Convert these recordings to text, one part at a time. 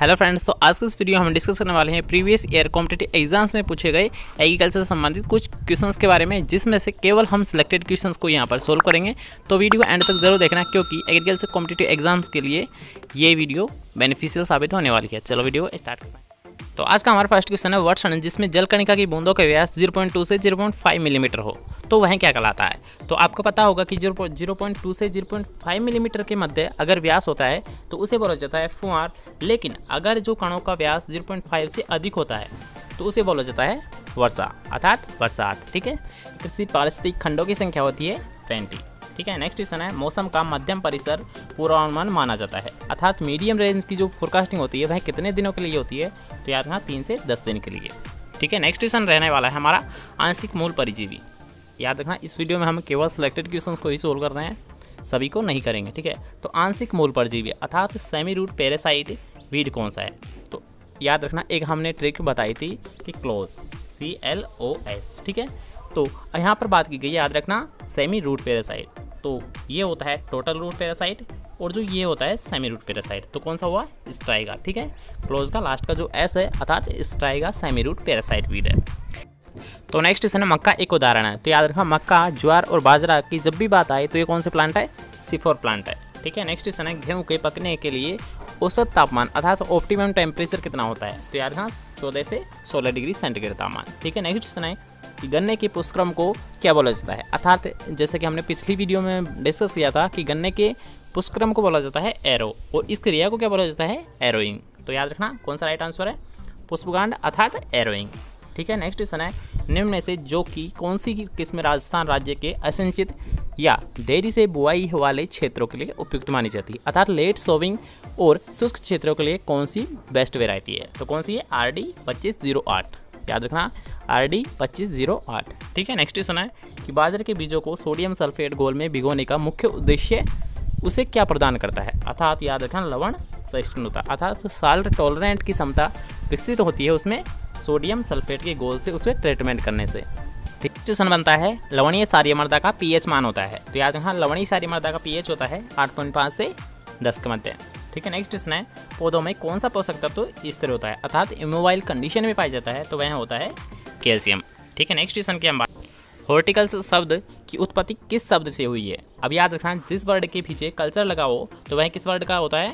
Hello friends तो आज के इस वीडियो हम डिस्कस करने वाले हैं प्रीवियस ईयर कॉम्पिटेटिव एग्ज़ाम्स में पूछे गए एग्रीकल्चर से संबंधित कुछ क्वेश्चंस के बारे में, जिसमें से केवल हम सिलेक्टेड क्वेश्चंस को यहाँ पर सोल्व करेंगे। तो वीडियो एंड तक ज़रूर देखना, क्योंकि एग्रीकल्चर कॉम्पिटेटिव एग्ज़ाम्स के लिए ये वीडियो बेनिफिशियल साबित होने वाली है। चलो वीडियो स्टार्ट करते हैं। तो आज का हमारा फ़र्स्ट क्वेश्चन है, वर्षण, जिसमें जल कणिका की बूंदों का व्यास 0.2 से 0.5 मिलीमीटर हो तो वह क्या कहलाता है? तो आपको पता होगा कि 0.2 से 0.5 मिलीमीटर के मध्य अगर व्यास होता है तो उसे बोला जाता है फुआर लेकिन अगर जो कणों का व्यास 0.5 से अधिक होता है तो उसे बोला जाता है वर्षा, अर्थात बरसात, ठीक है? कृषि पारिस्थितिक खंडों की संख्या होती है ट्वेंटी ठीक है? नेक्स्ट क्वेश्चन है, मौसम का मध्यम परिसर पूर्वानुमान माना जाता है, अर्थात मीडियम रेंज की जो फोरकास्टिंग होती है, वह कितने दिनों के लिए होती है? तो याद रखना, तीन से दस दिन के लिए। ठीक है नेक्स्ट क्वेश्चन रहने वाला है हमारा, आंशिक मूल परिजीवी। याद रखना, इस वीडियो में हम केवल सिलेक्टेड क्वेश्चन को ही सोल्व कर रहे हैं, सभी को नहीं करेंगे, ठीक है? तो आंशिक मूल परजीवी, अर्थात सेमी रूट पेरासाइट वीड कौन सा है? तो याद रखना, एक हमने ट्रिक बताई थी कि close C L O S ठीक है? तो यहाँ पर बात की गई, याद रखना सेमी रूट पेरासाइट तो ये होता है टोटल रूट पैरासाइट और जो ये होता है सेमी रूट पैरासाइट तो कौन सा हुआ? स्ट्राइगा ठीक है? क्लोज का लास्ट का जो एस है, अर्थात striga semi root parasite weed है। तो नेक्स्ट है मक्का एक उदाहरण है। तो याद रखा मक्का, ज्वार और बाजरा की जब भी बात आए तो ये कौन से प्लांट है? सिफोर प्लांट है, ठीक है? नेक्स्ट क्वेश्चन है गेहूँ के पकने के लिए औसत तापमान, अर्थात ऑप्टिमम टेम्परेचर कितना होता है? तो याद रखा चौदह से सोलह डिग्री सेंटीग्रेड तापमान, ठीक है? नेक्स्ट क्वेश्चन है गन्ने के पुष्क्रम को क्या बोला जाता है? अर्थात जैसे कि हमने पिछली वीडियो में डिस्कस किया था कि गन्ने के पुष्क्रम को बोला जाता है एरो और इस क्रिया को क्या बोला जाता है? एरोइंग तो याद रखना, कौन सा राइट आंसर है? पुष्पकांड अर्थात एरोइंग ठीक है नेक्स्ट क्वेश्चन है। निम्न में से जो कि, कौन सी किस्म राजस्थान राज्य के असिंचित या देरी से बुआई वाले क्षेत्रों के लिए उपयुक्त मानी जाती है? अर्थात लेट सोविंग और शुष्क क्षेत्रों के लिए कौन सी बेस्ट वेराइटी है? तो कौन सी है? आर डी पच्चीस ज़ीरो आठ। याद रखना आर डी पच्चीस ज़ीरो आठ। ठीक है नेक्स्ट क्वेश्चन है कि बाजरे के बीजों को सोडियम सल्फेट घोल में भिगोने का मुख्य उद्देश्य उसे क्या प्रदान करता है? अर्थात याद रखना, लवण सहिष्णुता। अर्थात साल्ट टॉलरेंट की क्षमता विकसित होती है उसमें सोडियम सल्फेट के गोल से उसे ट्रीटमेंट करने से। ठीक क्वेश्चन बनता है, लवणीय सारी मर्दा का पीएच मान होता है। तो याद रखना, लवणीय सारी मर्दा का पीएच होता है 8.5 से 10 के मध्य। ठीक है नेक्स्ट क्वेश्चन है पौधों में कौन सा पोषक तत्व तो स्थिर होता है? अर्थात इमोबाइल कंडीशन में पाया जाता है तो वह होता है कैल्शियम ठीक है नेक्स्ट क्वेश्चन की हम बात हॉर्टिकल्स शब्द की उत्पत्ति किस शब्द से हुई है? अब याद रखना, जिस वर्ड के पीछे कल्चर लगाओ तो वह किस वर्ड का होता है?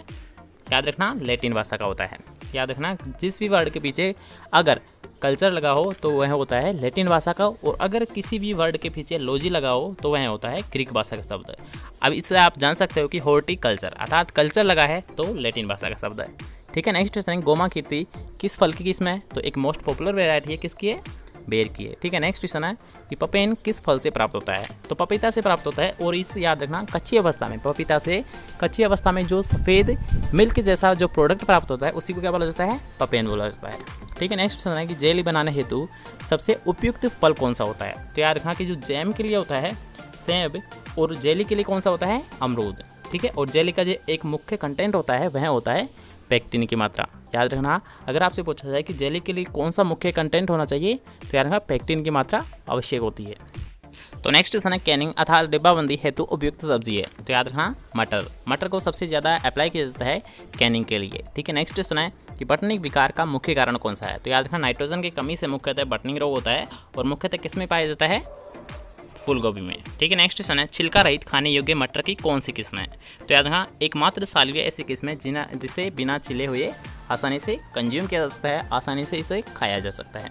याद रखना, लेटिन भाषा का होता है। याद रखना, जिस भी वर्ड के पीछे अगर कल्चर लगा हो तो वह होता है लेटिन भाषा का, और अगर किसी भी वर्ड के पीछे लॉजी लगा हो तो वह होता है ग्रीक भाषा का शब्द। अब इससे आप जान सकते हो कि हॉर्टिकल्चर, अर्थात कल्चर लगा है तो लेटिन भाषा का शब्द है। ठीक है नेक्स्ट क्वेश्चन गोमा कीर्ति किस फल की किस्म है? तो एक मोस्ट पॉपुलर वेराइटी है, किसकी है? बेर की है। ठीक है नेक्स्ट क्वेश्चन है कि पपेन किस फल से प्राप्त होता है? तो पपीता से प्राप्त होता है और इस याद रखना कच्ची अवस्था में। पपीता से कच्ची अवस्था में जो सफ़ेद मिल्क जैसा जो प्रोडक्ट प्राप्त होता है, उसी को क्या बोला जाता है? पपेन बोला जाता है। ठीक है नेक्स्ट क्वेश्चन है कि जेली बनाने हेतु सबसे उपयुक्त फल कौन सा होता है? तो याद रखना कि जो जैम के लिए होता है, सेब, और जेली के लिए कौन सा होता है? अमरूद। ठीक है, और जेली का जो एक मुख्य कंटेंट होता है, वह होता है पेक्टिन की मात्रा। याद रखना, अगर आपसे पूछा जाए कि जेली के लिए कौन सा मुख्य कंटेंट होना चाहिए तो याद रखना, पैक्टिन की मात्रा आवश्यक होती है। तो नेक्स्ट क्वेश्चन है कैनिंग अर्थात डिब्बाबंदी हेतु उपयुक्त सब्ज़ी है। तो याद रखना, मटर। मटर को सबसे ज़्यादा अप्लाई किया जाता है कैनिंग के लिए। ठीक है नेक्स्ट क्वेश्चन है कि बटनिंग विकार का मुख्य कारण कौन सा है। तो याद रखना नाइट्रोजन की कमी से मुख्यतः बटनिंग रोग होता है और मुख्यतः किसमें पाया जाता है? फूल गोभी में। ठीक है नेक्स्ट क्वेश्चन है, छिलका रहित खाने योग्य मटर की कौन सी किस्म है? तो याद रखना, एकमात्र सालवी ऐसी किस्म है जिना, जिसे बिना छिले हुए आसानी से कंज्यूम किया जा सकता है, आसानी से इसे खाया जा सकता है।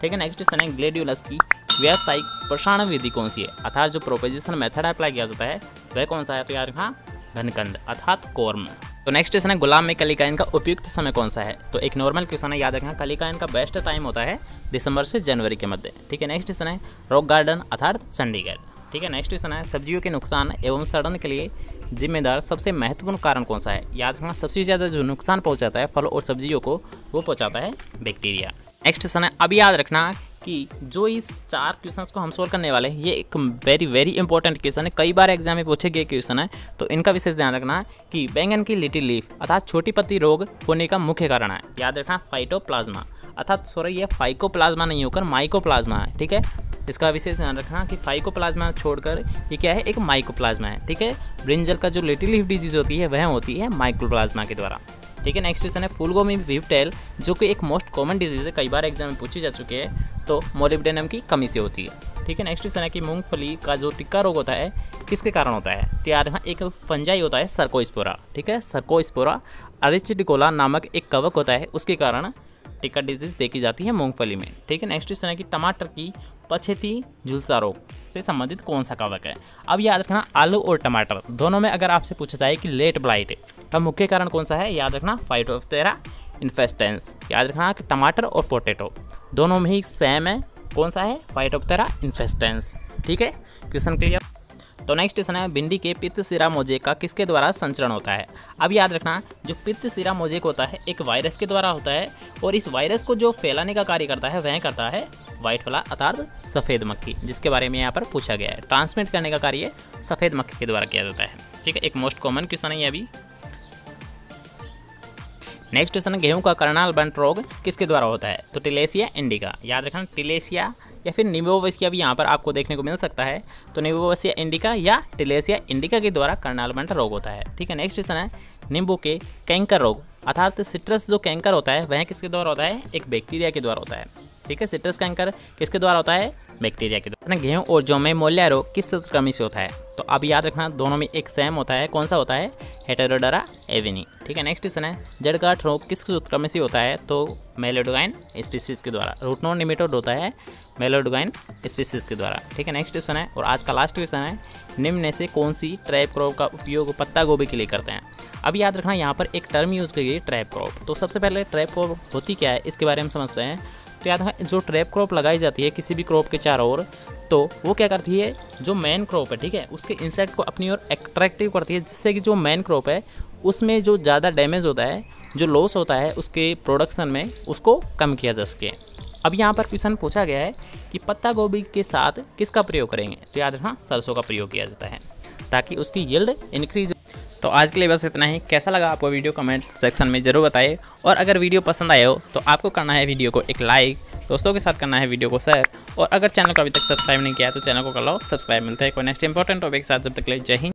ठीक है नेक्स्ट क्वेश्चन है, ग्लेडियोलस की व्यावसायिक प्रसारण विधि कौन सी है? अर्थात जो प्रोपोजिशन मेथड अप्लाई किया जाता है, वह कौन सा है? तो याद रखना, घनकंद, अर्थात कॉर्म। तो नेक्स्ट क्वेश्चन है, गुलाम में कलिकायन का उपयुक्त समय कौन सा है? तो एक नॉर्मल क्वेश्चन है, याद रखना, कलिकायन का बेस्ट टाइम होता है दिसंबर से जनवरी के मध्य। ठीक है नेक्स्ट क्वेश्चन है रॉक गार्डन अर्थात चंडीगढ़। ठीक है नेक्स्ट क्वेश्चन है, सब्जियों के नुकसान एवं सड़न के लिए जिम्मेदार सबसे महत्वपूर्ण कारण कौन सा है? याद रखना, सबसे ज़्यादा जो नुकसान पहुंचाता है, फल और सब्जियों को, वो पहुंचाता है बैक्टीरिया नेक्स्ट क्वेश्चन है, अब याद रखना कि जो इस चार क्वेश्चंस को हम सोल्व करने वाले हैं, ये एक वेरी वेरी इंपॉर्टेंट क्वेश्चन है। कई बार एग्ज़ाम में पूछे गए क्वेश्चन है तो इनका विशेष ध्यान रखना है कि बैंगन की लिटिल लीफ अर्थात छोटी पत्ती रोग होने का मुख्य कारण है। याद रखना फाइटोप्लाज्मा अर्थात सॉरी, ये फाइकोप्लाज्मा नहीं होकर माइकोप्लाज्मा है, ठीक है? इसका विशेष ध्यान रखना कि फाइकोप्लाज्मा छोड़कर ये क्या है? एक माइकोप्लाज्मा है, ठीक है? ब्रिंजल का जो लिटिल लीफ डिज़ीज़ होती है, वह होती है माइक्रोप्लाज्मा के द्वारा, ठीक है? नेक्स्ट क्वेश्चन है फूलगोभी विवटेल जो कि एक मोस्ट कॉमन डिज़ीज़ है, कई बार एग्ज़ाम में पूछी जा चुकी है तो मोलिब्डेनम की कमी से होती है, ठीक है? नेक्स्ट क्वेश्चन है कि मूंगफली का जो टिक्का रोग होता है, किसके कारण होता है? तो यार यहाँ एक फंजाई होता है सर्कोस्पोरा ठीक है? सर्कोस्पोरा अरिचिडिकोला नामक एक कवक होता है, उसके कारण टिक्का डिज़ीज़ देखी जाती है मूंगफली में। ठीक है नेक्स्ट क्वेश्चन है कि टमाटर की पछेती झुलसा रोग से संबंधित कौन सा कवक है? अब याद रखना, आलू और टमाटर, दोनों में अगर आपसे पूछा जाए कि लेट ब्लाइट का मुख्य कारण कौन सा है? याद रखना फाइटोफ्थेरा इन्फेस्टेंस याद रखना कि टमाटर और पोटैटो दोनों में ही सेम है। कौन सा है? फाइटोप्टेरा इन्फेस्टेंस ठीक है? क्वेश्चन क्लियर तो नेक्स्ट क्वेश्चन है भिंडी के पित्त सिरा मोजेक का किसके द्वारा संचरण होता है? अब याद रखना, जो पित्त सिरा मोजेक होता है, एक वायरस के द्वारा होता है और इस वायरस को जो फैलाने का कार्य करता है, वह करता है व्हाइट वाला अर्थात सफ़ेद मक्खी, जिसके बारे में यहाँ पर पूछा गया है। ट्रांसमिट करने का कार्य सफ़ेद मक्खी के द्वारा किया जाता है। ठीक है, एक मोस्ट कॉमन क्वेश्चन है अभी। नेक्स्ट क्वेश्चन गेहूँ का करनाल बंट रोग किसके द्वारा होता है? तो टिलेसिया इंडिका। याद रखना, टिलेसिया या फिर निमोवसिया भी यहाँ पर आपको देखने को मिल सकता है। तो निम्बोवसिया इंडिका या टिलेसिया इंडिका के द्वारा कर्णालमंड रोग होता है। ठीक है नेक्स्ट क्वेश्चन है। नींबू के कैंकर रोग, अर्थात सिट्रस जो कैंकर होता है, वह किसके द्वारा होता है? एक बैक्टीरिया के द्वारा होता है। ठीक है सिट्रस कैंकर किसके द्वारा होता है? बैक्टीरिया के द्वारा। गेहूँ और जौ में मोलिया रोग किस सूत्रक्रमी से होता है? तो अब याद रखना, दोनों में एक सेम होता है। कौन सा होता है? हेटेरोडरा एविनी ठीक है नेक्स्ट क्वेश्चन है। जड़गाठ रोग किस सूत्रक्रमी से होता है? तो मेलोडोगाइन स्पीसीज के द्वारा। रूटनो निमिटोड होता है मेलोडोगाइन स्पीसीज के द्वारा। ठीक है नेक्स्ट क्वेश्चन है। और आज का लास्ट क्वेश्चन है। निम्न में से कौन सी ट्रैप क्रॉप का उपयोग पत्ता गोभी के लिए करते हैं? अब याद रखना, यहाँ पर एक टर्म यूज़ की गई ट्रैप क्रॉप तो सबसे पहले ट्रैप क्रॉप होती क्या है? इसके बारे में समझते हैं। तो याद है जो ट्रैप क्रॉप लगाई जाती है किसी भी क्रॉप के चारों ओर तो वो क्या करती है, जो मेन क्रॉप है, ठीक है, उसके इंसेक्ट को अपनी ओर अट्रैक्टिव करती है, जिससे कि जो मेन क्रॉप है, उसमें जो ज़्यादा डैमेज होता है, जो लॉस होता है, उसके प्रोडक्शन में उसको कम किया जा सके। अब यहाँ पर क्वेश्चन पूछा गया है कि पत्ता गोभी के साथ किसका प्रयोग करेंगे? तो याद रखना, सरसों का प्रयोग किया जाता है, ताकि उसकी यील्ड इंक्रीज तो आज के लिए बस इतना ही। कैसा लगा आपको वीडियो, कमेंट सेक्शन में ज़रूर बताइए। और अगर वीडियो पसंद आए हो तो आपको करना है वीडियो को एक लाइक। दोस्तों के साथ करना है वीडियो को शेयर। और अगर चैनल को अभी तक सब्सक्राइब नहीं किया तो चैनल को कर लो, सब्सक्राइब मिलता है कोई नेक्स्ट इंपॉर्टेंट टॉपिक के साथ। जब तक ले जय हिंद।